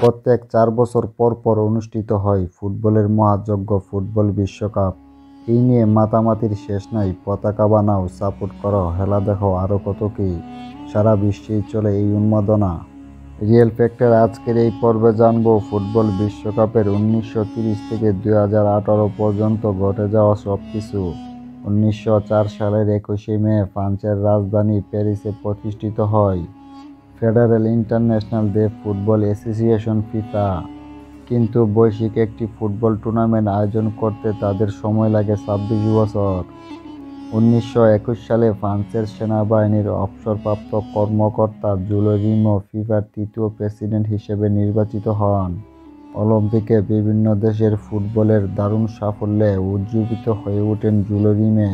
প্রত্যেক চার বছর পর পর অনুষ্ঠিত হয় ফুটবলের মহাযজ্ঞ ফুটবল বিশ্বকাপ। এই নিয়ে মাতামাতির শেষ নাই, পতাকা বানাও, সাপোর্ট করো, হেলা দেখো আরও কত কি। সারা বিশ্বেই চলে এই উন্মাদনা। রিয়েল ফ্যাক্টর আজকের এই পর্বে জানব ফুটবল বিশ্বকাপের উনিশশো থেকে দুই হাজার আঠারো পর্যন্ত ঘটে যাওয়া সব কিছু উনিশশো চার সালের একুশে মে ফ্রান্সের রাজধানী প্যারিসে প্রতিষ্ঠিত হয়। Federal international de football association, FIFA. কিন্তু বৈশ্বিক একটি ফুটবল টুর্নামেন্ট আয়োজন করতে তাদের সময় লাগে ছাব্বিশ বছর। উনিশশো একুশ সালে ফ্রান্সের সেনাবাহিনীর অবসরপ্রাপ্ত কর্মকর্তা জুলোরিমো ফিফার তৃতীয় প্রেসিডেন্ট হিসেবে নির্বাচিত হন। অলিম্পিকে বিভিন্ন দেশের ফুটবলের দারুণ সাফল্যে উজ্জীবিত হয়ে ওঠেন জুলোরিমে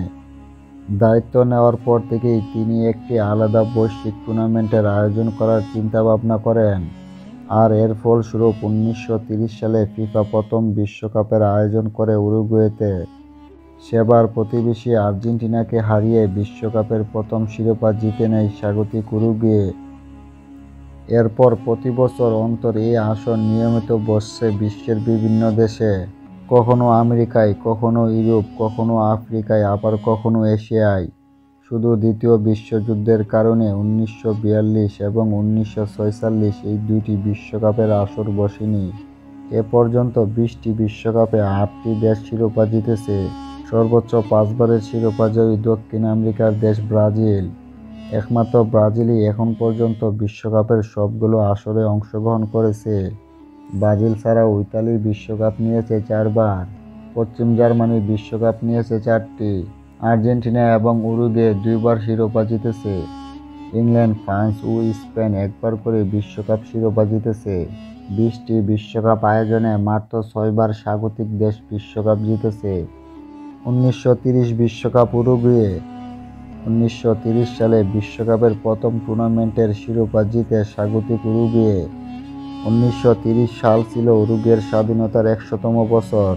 দায়িত্ব নেওয়ার পর থেকেই তিনি একটি আলাদা বৈশ্বিক টুর্নামেন্টের আয়োজন করার চিন্তাভাবনা করেন। আর এর ফলস্বরূপ উনিশশো সালে ফিফা প্রথম বিশ্বকাপের আয়োজন করে উরুগুয়েতে। সেবার প্রতিবেশী আর্জেন্টিনাকে হারিয়ে বিশ্বকাপের প্রথম শিরোপা জিতে নেয় স্বাগতিক উরুগুয়ে। এরপর প্রতি বছর অন্তর এই আসর নিয়মিত বসছে বিশ্বের বিভিন্ন দেশে। কখনো আমেরিকায়, কখনো ইউরোপ, কখনো আফ্রিকায়, আবার কখনো এশিয়ায়। শুধু দ্বিতীয় বিশ্বযুদ্ধের কারণে উনিশশো বিয়াল্লিশ এবং উনিশশো এই দুইটি বিশ্বকাপের আসর বসেনি। এ পর্যন্ত বিশটি বিশ্বকাপে আটটি দেশ শিরোপা জিতেছে। সর্বোচ্চ পাঁচবারের শিরোপা জয়ী দক্ষিণ আমেরিকার দেশ ব্রাজিল। একমাত্র ব্রাজিলই এখন পর্যন্ত বিশ্বকাপের সবগুলো আসরে অংশগ্রহণ করেছে। ব্রাজিল ছাড়াও ইতালি বিশ্বকাপ নিয়েছে চারবার, পশ্চিম জার্মানি বিশ্বকাপ নিয়েছে চারটি, আর্জেন্টিনা এবং উরুগে দুইবার শিরোপা জিতেছে। ইংল্যান্ড, ফ্রান্স ও স্পেন একবার করে বিশ্বকাপ শিরোপা জিতেছে। বিশটি বিশ্বকাপ আয়োজনে মাত্র ছয়বার স্বাগতিক দেশ বিশ্বকাপ জিতেছে। উনিশশো তিরিশ বিশ্বকাপ উরুগুয়ে। উনিশশো সালে বিশ্বকাপের প্রথম টুর্নামেন্টের শিরোপা জিতে স্বাগতিক উরুগুয়ে। উনিশশো সাল ছিল উরুগের স্বাধীনতার একশোতম বছর।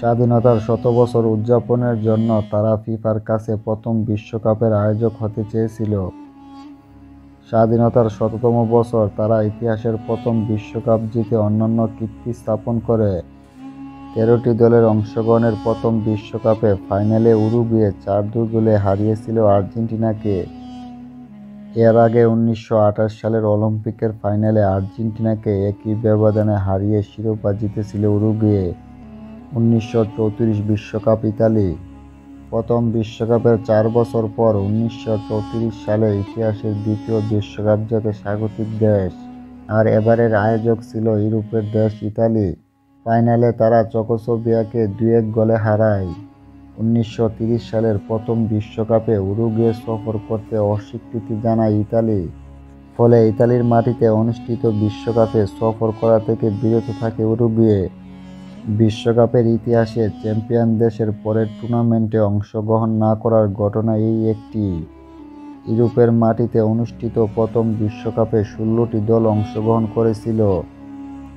স্বাধীনতার শত বছর উদযাপনের জন্য তারা ফিফার কাছে প্রথম বিশ্বকাপের আয়োজক হতে চেয়েছিল। স্বাধীনতার শততম বছর তারা ইতিহাসের প্রথম বিশ্বকাপ জিতে অন্যান্য কীর্তি স্থাপন করে। তেরোটি দলের অংশগ্রহণের প্রথম বিশ্বকাপে ফাইনালে উরুগুয়ে চার দুই গোলে হারিয়েছিল আর্জেন্টিনাকে। এর আগে উনিশশো আঠাশ সালের অলিম্পিকের ফাইনালে আর্জেন্টিনাকে একই ব্যবধানে হারিয়ে শিরোপা জিতেছিল উরুগুয়ে। উনিশশো বিশ্বকাপ ইতালি। প্রথম বিশ্বকাপের চার বছর পর উনিশশো চৌত্রিশ সালে ইতিহাসের দ্বিতীয় বিশ্বকাপ জেতে স্বাগতিক দেশ। আর এবারের আয়োজক ছিল ইউরোপের দেশ ইতালি। ফাইনালে তারা চকোসোভিয়াকে এক গোলে হারায়। উনিশশো সালের প্রথম বিশ্বকাপে উরুগুয়ে সফর করতে অস্বীকৃতি জানায় ইতালি। ফলে ইতালির মাটিতে অনুষ্ঠিত বিশ্বকাপে সফর করা থেকে বিরত থাকে উরুগুয়ে। বিশ্বকাপের ইতিহাসে চ্যাম্পিয়ন দেশের পরের টুর্নামেন্টে অংশগ্রহণ না করার ঘটনা এই একটি। ইউরোপের মাটিতে অনুষ্ঠিত প্রথম বিশ্বকাপে ষোলোটি দল অংশগ্রহণ করেছিল।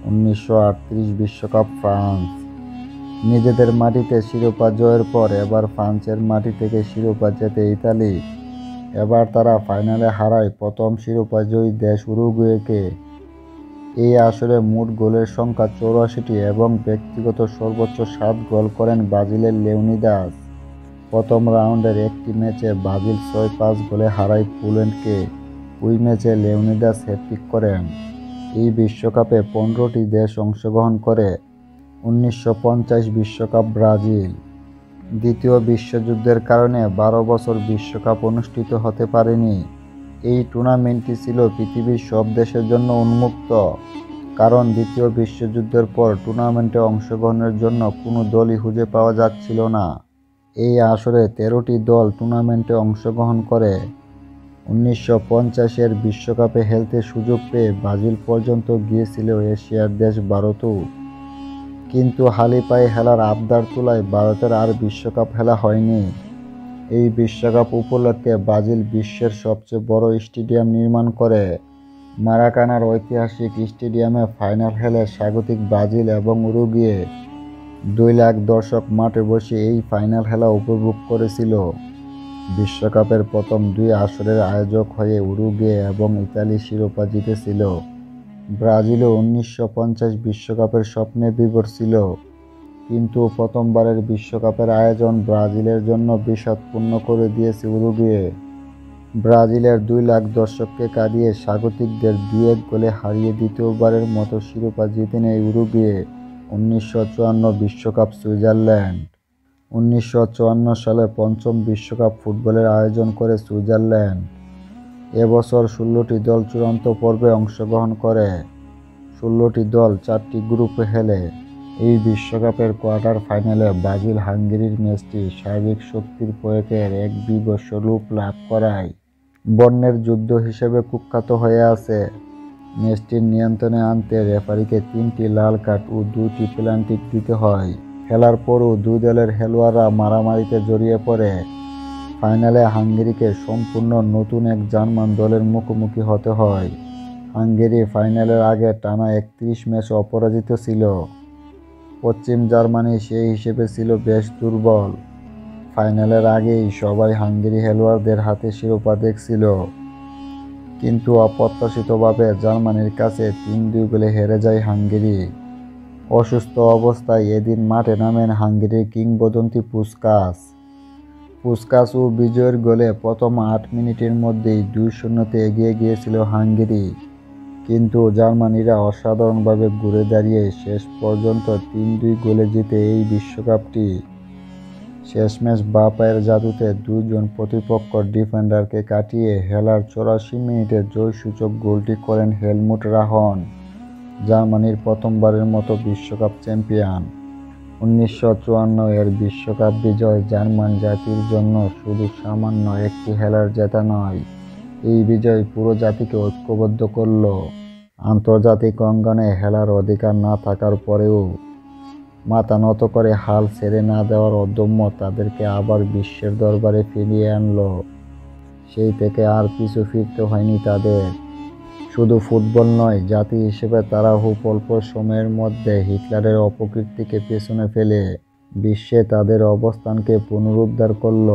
উনিশশো বিশ্বকাপ ফ্রান্স। নিজেদের মাটিতে শিরোপা জয়ের পর এবার ফ্রান্সের মাটি থেকে শিরোপা জেতে ইতালি। এবার তারা ফাইনালে হারায় প্রথম শিরোপা জয়ী দেশ উরুগুয়েকে। এই আসরে মোট গোলের সংখ্যা চৌরাশিটি এবং ব্যক্তিগত সর্বোচ্চ সাত গোল করেন ব্রাজিলের লেউনিদাস প্রথম রাউন্ডের একটি ম্যাচে ব্রাজিল ছয় পাঁচ গোলে হারায় পোল্যান্ডকে। ওই ম্যাচে লেউনিদাস হ্যাট্রিক করেন। এই বিশ্বকাপে পনেরোটি দেশ অংশগ্রহণ করে। উনিশশো বিশ্বকাপ ব্রাজিল। দ্বিতীয় বিশ্বযুদ্ধের কারণে বারো বছর বিশ্বকাপ অনুষ্ঠিত হতে পারেনি। এই টুর্নামেন্টটি ছিল পৃথিবীর সব দেশের জন্য উন্মুক্ত, কারণ দ্বিতীয় বিশ্বযুদ্ধের পর টুর্নামেন্টে অংশগ্রহণের জন্য কোনো দলই খুঁজে পাওয়া যাচ্ছিল না। এই আসরে তেরোটি দল টুর্নামেন্টে অংশগ্রহণ করে। উনিশশো পঞ্চাশের বিশ্বকাপে খেলতে সুযোগ পেয়ে ব্রাজিল পর্যন্ত গিয়েছিল এশিয়ার দেশ ভারতও। কিন্তু হালি পায়ে খেলার আবদার তুলায় ভারতের আর বিশ্বকাপ খেলা হয়নি। এই বিশ্বকাপ উপলক্ষে ব্রাজিল বিশ্বের সবচেয়ে বড় স্টেডিয়াম নির্মাণ করে। মারাকানার ঐতিহাসিক স্টেডিয়ামে ফাইনাল হেলে স্বাগতিক ব্রাজিল এবং উরুগিয়ে দুই লাখ দর্শক মাঠে বসে এই ফাইনাল হেলা উপভোগ করেছিল। বিশ্বকাপের প্রথম দুই আসরের আয়োজক হয়ে উরুগে এবং ইতালি শিরোপা জিতেছিল। ব্রাজিলও উনিশশো বিশ্বকাপের স্বপ্নে বিভোর ছিল। কিন্তু প্রথমবারের বিশ্বকাপের আয়োজন ব্রাজিলের জন্য বিষাদপূর্ণ করে দিয়েছে উরুগুয়ে। ব্রাজিলের দুই লাখ দর্শককে কাঁদিয়ে স্বাগতিকদের এক গোলে হারিয়ে দ্বিতীয়বারের মতো শিরোপা জিতে নেয় উরুগুয়ে, উনিশশো বিশ্বকাপ সুইজারল্যান্ড। উনিশশো চুয়ান্ন সালে পঞ্চম বিশ্বকাপ ফুটবলের আয়োজন করে সুইজারল্যান্ড। এবছর ষোলোটি দল চূড়ান্ত পর্বে অংশগ্রহণ করে। ষোলোটি দল চারটি গ্রুপে হেলে। এই বিশ্বকাপের কোয়ার্টার ফাইনালে ব্রাজিল হাঙ্গেরির ম্যাচটি শারীরিক শক্তির প্রয়োগের এক বিবশ রূপ লাভ করায়। বন্যের যুদ্ধ হিসেবে কুখ্যাত হয়ে আছে। ম্যাচটির নিয়ন্ত্রণে আনতে রেফারিকে তিনটি লাল কার্ড ও দুটি পেনাল্টি দিতে হয়। খেলার পরও দুই দলের খেলোয়াড়রা মারামারিতে জড়িয়ে পড়ে। ফাইনালে হাঙ্গেরিকে সম্পূর্ণ নতুন এক জার্মান দলের মুখোমুখি হতে হয়। হাঙ্গেরি ফাইনালের আগে টানা একত্রিশ ম্যাচ অপরাজিত ছিল। পশ্চিম জার্মানি সেই হিসেবে ছিল বেশ দুর্বল। ফাইনালের আগেই সবাই হাঙ্গেরি খেলোয়াড়দের হাতে শিরোপা দেখছিল। কিন্তু অপ্রত্যাশিতভাবে জার্মানির কাছে তিন দুই গোলে হেরে যায় হাঙ্গেরি। অসুস্থ অবস্থায় এদিন মাঠে নামেন হাঙ্গেরির কিংবদন্তি পুস্কাস। পুস্কাস ও বিজয়ের গোলে প্রথম আট মিনিটের মধ্যেই দুই শূন্যতে এগিয়ে গিয়েছিল হাঙ্গেরি। কিন্তু জার্মানিরা অসাধারণভাবে ঘুরে দাঁড়িয়ে শেষ পর্যন্ত তিন দুই গোলে জিতে এই বিশ্বকাপটি। শেষমেশ বা পায়ের জাদুতে দুজন প্রতিপক্ষ ডিফেন্ডারকে কাটিয়ে হেলার চৌরাশি মিনিটে জয়সূচক গোলটি করেন হেলমুট রাহন, জার্মানির প্রথমবারের মতো বিশ্বকাপ চ্যাম্পিয়ন। উনিশশো চুয়ান্ন এর বিশ্বকাপ বিজয় জার্মান জাতির জন্য শুধু সামান্য একটি হেলার জেতা নয়, এই বিজয় পুরো জাতিকে ঐক্যবদ্ধ করল। আন্তর্জাতিক অঙ্গনে হেলার অধিকার না থাকার পরেও মাথা নত করে হাল ছেড়ে না দেওয়ার অদম্য তাদেরকে আবার বিশ্বের দরবারে ফিরিয়ে আনলো। সেই থেকে আর পিছু ফিরতে হয়নি তাদের। শুধু ফুটবল নয়, জাতি হিসেবে তারা খুব অল্প সময়ের মধ্যে হিটলারের অপকীর্তিকে পেছনে ফেলে বিশ্বে তাদের অবস্থানকে পুনরুদ্ধার করল।